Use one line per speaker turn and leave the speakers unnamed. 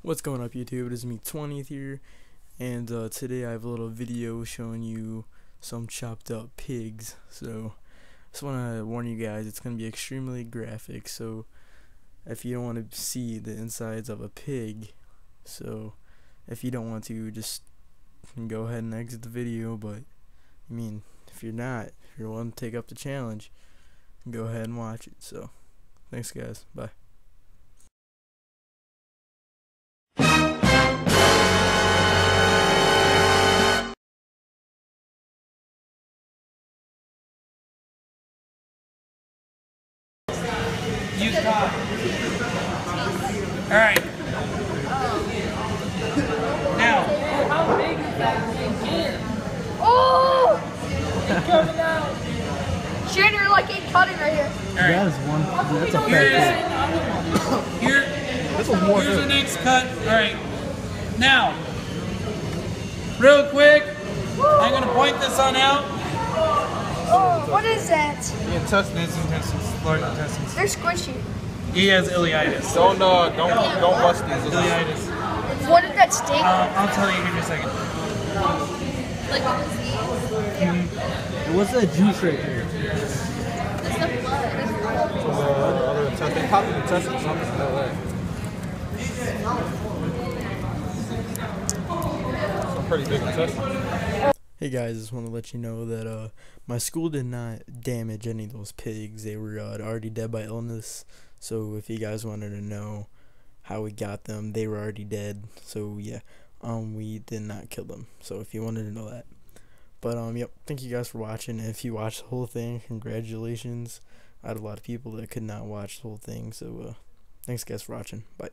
What's going up YouTube? It is me 20th here and uh, today I have a little video showing you some chopped up pigs so just want to warn you guys it's going to be extremely graphic so if you don't want to see the insides of a pig so if you don't want to just go ahead and exit the video but I mean if you're not if you're willing to take up the challenge go ahead and watch it so thanks guys bye
Use top. All right. Now,
How big is that thing? Oh! It's coming out.
Shannon, like ain't cutting right here.
all right.
That is one. That's a
Here's here.
This was more
Here's the next cut. All right. Now, real quick, I'm gonna point this on out.
What is that?
The intestines, intestines, large intestines.
They're squishy.
He has ileitis.
Don't uh, don't don't bust these.
Ileitis.
What did that stink?
Uh, I'll tell you. Give me a second.
Like, What's that juice right here?
Uh, other intestines. They pop the intestines or something in LA. Some pretty big intestines.
Hey guys, just want to let you know that uh, my school did not damage any of those pigs. They were uh, already dead by illness. So if you guys wanted to know how we got them, they were already dead. So yeah, um, we did not kill them. So if you wanted to know that, but um, yep. Thank you guys for watching. If you watched the whole thing, congratulations. I had a lot of people that could not watch the whole thing. So uh, thanks guys for watching. Bye.